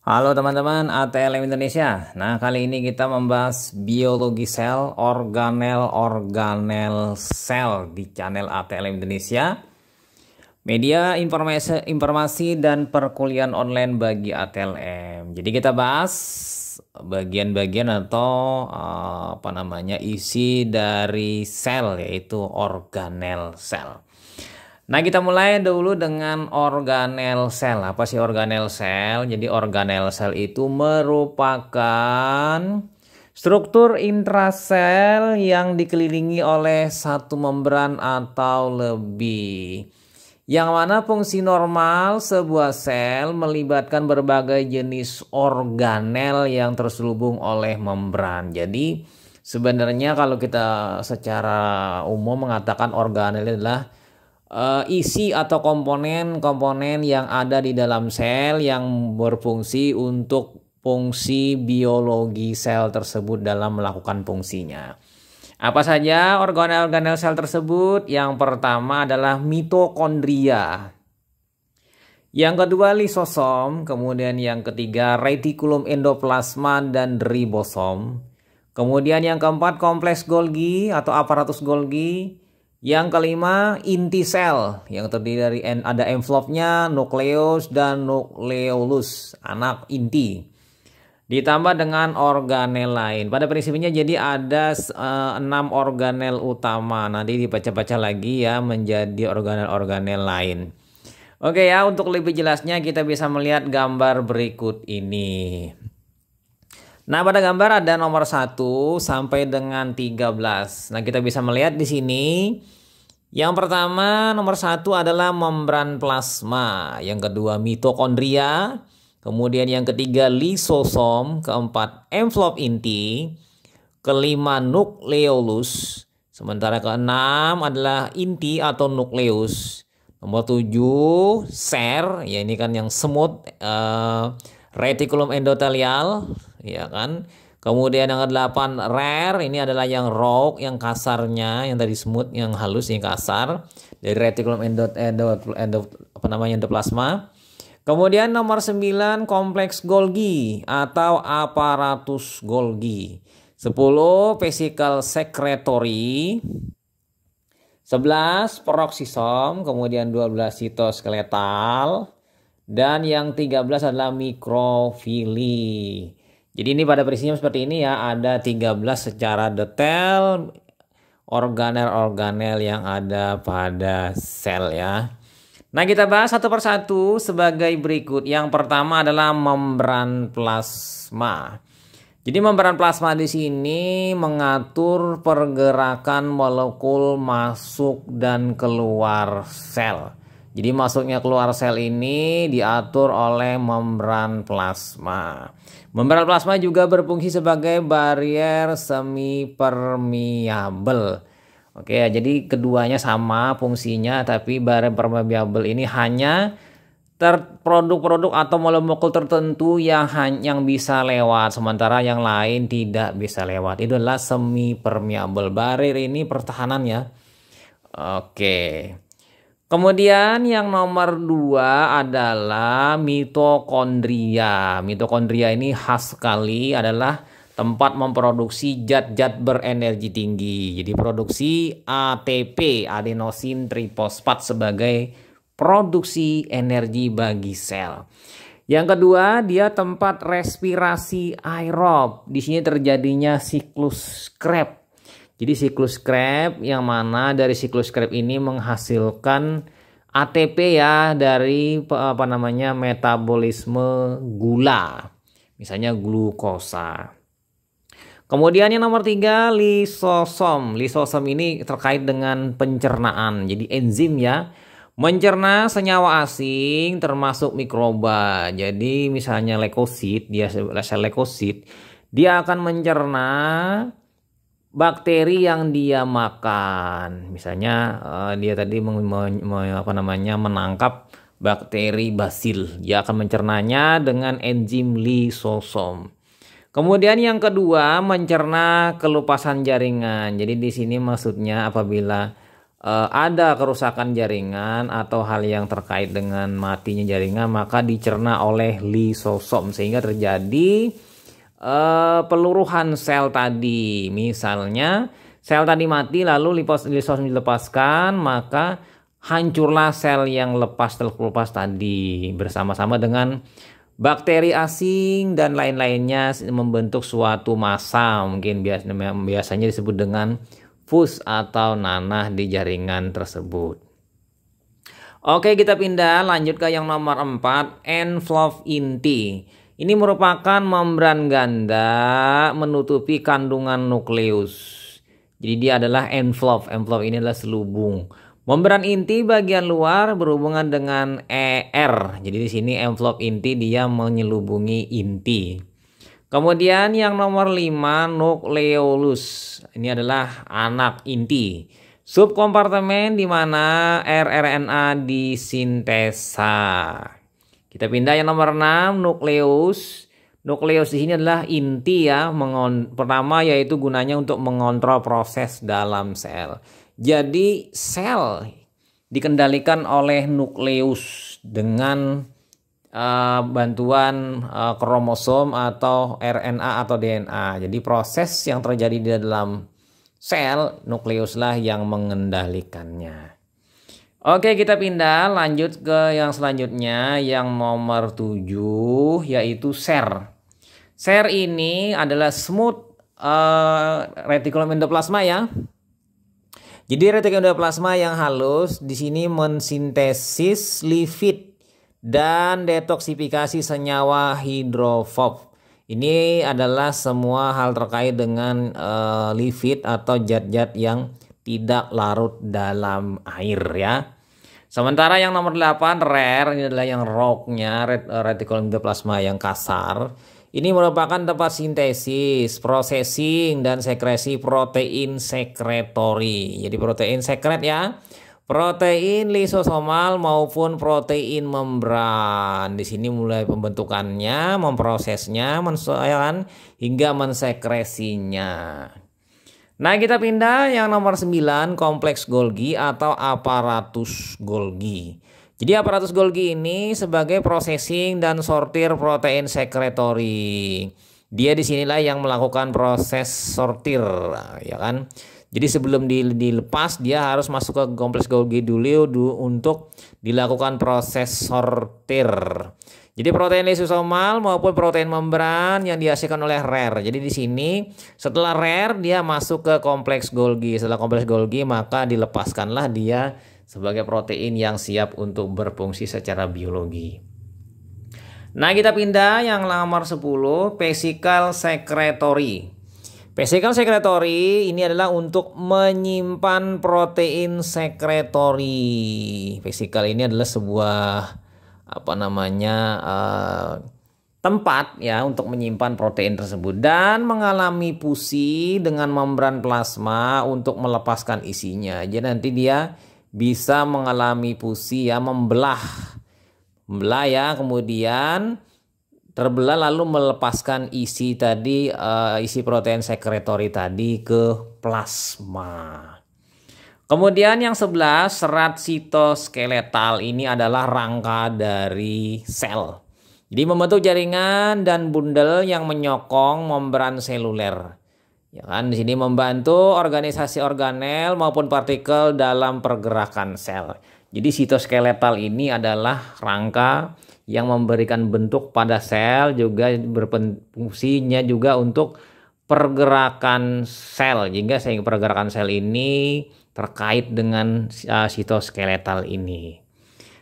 Halo teman-teman ATLM Indonesia. Nah, kali ini kita membahas biologi sel, organel-organel sel di channel ATLM Indonesia. Media informasi informasi dan perkuliahan online bagi ATLM. Jadi kita bahas bagian-bagian atau uh, apa namanya isi dari sel yaitu organel sel. Nah, kita mulai dulu dengan organel sel. Apa sih organel sel? Jadi organel sel itu merupakan struktur intrasel yang dikelilingi oleh satu membran atau lebih. Yang mana fungsi normal sebuah sel melibatkan berbagai jenis organel yang terselubung oleh membran. Jadi sebenarnya kalau kita secara umum mengatakan organel adalah uh, isi atau komponen-komponen yang ada di dalam sel yang berfungsi untuk fungsi biologi sel tersebut dalam melakukan fungsinya. Apa saja organel-organel sel tersebut? Yang pertama adalah mitokondria. Yang kedua lisosom, kemudian yang ketiga retikulum endoplasma dan ribosom. Kemudian yang keempat kompleks Golgi atau aparatus Golgi. Yang kelima, inti sel yang terdiri dari ada envelope-nya, nukleus dan nukleolus, anak inti. Ditambah dengan organel lain. Pada prinsipnya jadi ada uh, enam organel utama. Nanti dibaca-baca lagi ya menjadi organel-organel lain. Oke ya, untuk lebih jelasnya kita bisa melihat gambar berikut ini. Nah, pada gambar ada nomor 1 sampai dengan 13. Nah, kita bisa melihat di sini yang pertama nomor satu adalah membran plasma, yang kedua mitokondria, kemudian yang ketiga lisosom, keempat envelope inti, kelima nukleolus, sementara keenam adalah inti atau nukleus. Nomor tujuh ser, ya ini kan yang semut uh, reticulum endotelial, ya kan. Kemudian yang ke-8 rare ini adalah yang raw, yang kasarnya, yang tadi smooth, yang halus, yang kasar dari reticulum endot, endot, endot apa namanya endoplasma. Kemudian nomor 9 kompleks Golgi atau aparatus Golgi. 10 vesicle secretory. 11 peroksisom, kemudian 12 sitoskeletal dan yang 13 adalah mikrofili. Jadi ini pada prinsipnya seperti ini ya, ada 13 secara detail organel-organel yang ada pada sel ya. Nah kita bahas satu persatu sebagai berikut. Yang pertama adalah membran plasma. Jadi membran plasma di sini mengatur pergerakan molekul masuk dan keluar sel. Jadi masuknya keluar sel ini diatur oleh membran plasma. Membran plasma juga berfungsi sebagai barrier semi permeable. Oke, jadi keduanya sama fungsinya tapi barrier permeable ini hanya produk-produk atau molekul tertentu yang yang bisa lewat sementara yang lain tidak bisa lewat. Itu adalah semi permeable. Barrier ini pertahanan ya. Oke. Kemudian yang nomor dua adalah mitokondria. Mitokondria ini khas sekali adalah tempat memproduksi zat-zat berenergi tinggi. Jadi produksi ATP, adenosin trifosfat sebagai produksi energi bagi sel. Yang kedua, dia tempat respirasi aerob. Di sini terjadinya siklus Krebs jadi siklus Krebs yang mana dari siklus Krebs ini menghasilkan ATP ya dari apa namanya metabolisme gula. Misalnya glukosa. Kemudian yang nomor tiga lisosom. Lisosom ini terkait dengan pencernaan. Jadi enzim ya mencerna senyawa asing termasuk mikroba. Jadi misalnya leukosit, dia sel leukosit, dia akan mencerna bakteri yang dia makan. Misalnya uh, dia tadi meng, me, apa namanya menangkap bakteri basil. Dia akan mencernanya dengan enzim lisosom. Kemudian yang kedua mencerna kelupasan jaringan. Jadi di sini maksudnya apabila uh, ada kerusakan jaringan atau hal yang terkait dengan matinya jaringan maka dicerna oleh lisosom sehingga terjadi uh, peluruhan sel tadi misalnya sel tadi mati lalu lisosom dilepaskan maka hancurlah sel yang lepas terlepas tadi bersama-sama dengan bakteri asing dan lain-lainnya membentuk suatu massa mungkin biasanya disebut dengan fus atau nanah di jaringan tersebut. Oke kita pindah lanjut ke yang nomor 4 envelope inti. Ini merupakan membran ganda menutupi kandungan nukleus. Jadi dia adalah envelope. Envelope ini adalah selubung. Membran inti bagian luar berhubungan dengan ER. Jadi di sini envelope inti dia menyelubungi inti. Kemudian yang nomor 5 nukleolus. Ini adalah anak inti. Subkompartemen di mana rRNA disintesa. Kita pindah yang nomor 6 nukleus. Nukleus di sini adalah inti ya. Pertama yaitu gunanya untuk mengontrol proses dalam sel. Jadi sel dikendalikan oleh nukleus dengan uh, bantuan uh, kromosom atau RNA atau DNA. Jadi proses yang terjadi di dalam sel nukleuslah yang mengendalikannya. Oke, kita pindah lanjut ke yang selanjutnya yang nomor 7 yaitu ser. Ser ini adalah smooth uh, reticulum endoplasma ya. Jadi retikulum endoplasma yang halus di sini mensintesis lipid dan detoksifikasi senyawa hidrofob. Ini adalah semua hal terkait dengan uh, lipid atau zat-zat yang tidak larut dalam air ya. Sementara yang nomor 8 rare ini adalah yang rocknya ret eh, retikulum endoplasma yang kasar. Ini merupakan tempat sintesis, processing dan sekresi protein sekretori. Jadi protein sekret ya protein lisosomal maupun protein membran. Di sini mulai pembentukannya, memprosesnya, mensesuaikan hingga mensekresinya. Nah, kita pindah yang nomor 9, kompleks Golgi atau aparatus Golgi. Jadi aparatus Golgi ini sebagai processing dan sortir protein sekretori. Dia di sinilah yang melakukan proses sortir, ya kan? Jadi sebelum dilepas dia harus masuk ke kompleks Golgi dulu untuk dilakukan proses sortir. Jadi protein lisosomal maupun protein membran yang dihasilkan oleh rare. Jadi di sini setelah rare dia masuk ke kompleks Golgi. Setelah kompleks Golgi maka dilepaskanlah dia sebagai protein yang siap untuk berfungsi secara biologi. Nah kita pindah yang nomor 10 vesicle secretory. Vesicle secretory ini adalah untuk menyimpan protein secretory. Vesicle ini adalah sebuah apa namanya uh, tempat ya untuk menyimpan protein tersebut dan mengalami fusi dengan membran plasma untuk melepaskan isinya. Jadi nanti dia bisa mengalami fusi ya membelah membelah ya kemudian terbelah lalu melepaskan isi tadi uh, isi protein sekretori tadi ke plasma. Kemudian yang sebelah serat sitoskeletal ini adalah rangka dari sel. Jadi membentuk jaringan dan bundel yang menyokong membran seluler. Ya kan di sini membantu organisasi organel maupun partikel dalam pergerakan sel. Jadi sitoskeletal ini adalah rangka yang memberikan bentuk pada sel juga berfungsinya juga untuk pergerakan sel sehingga sehingga pergerakan sel ini terkait dengan uh, sitoskeletal ini.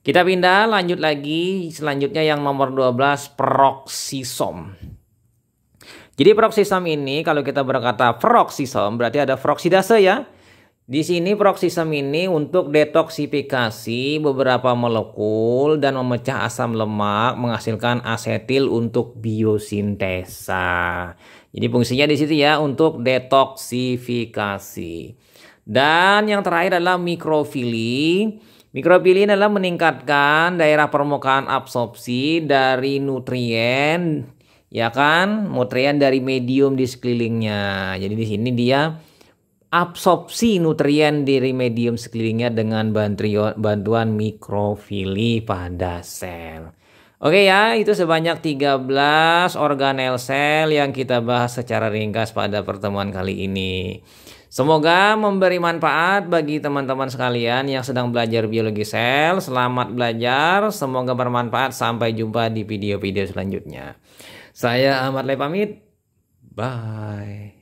Kita pindah lanjut lagi selanjutnya yang nomor 12 peroksisom. Jadi peroksisom ini kalau kita berkata peroksisom berarti ada peroksidase ya. Di sini peroksisam ini untuk detoksifikasi beberapa molekul dan memecah asam lemak menghasilkan asetil untuk biosintesa. Jadi fungsinya di situ ya untuk detoksifikasi. Dan yang terakhir adalah mikrofili. Mikrofili adalah meningkatkan daerah permukaan absorpsi dari nutrien ya kan? Nutrien dari medium di sekelilingnya. Jadi di sini dia absorpsi nutrien dari medium sekelilingnya dengan bantuan mikrofili pada sel. Oke ya, itu sebanyak 13 organel sel yang kita bahas secara ringkas pada pertemuan kali ini. Semoga memberi manfaat bagi teman-teman sekalian yang sedang belajar biologi sel. Selamat belajar, semoga bermanfaat. Sampai jumpa di video-video selanjutnya. Saya Ahmad Le pamit. Bye.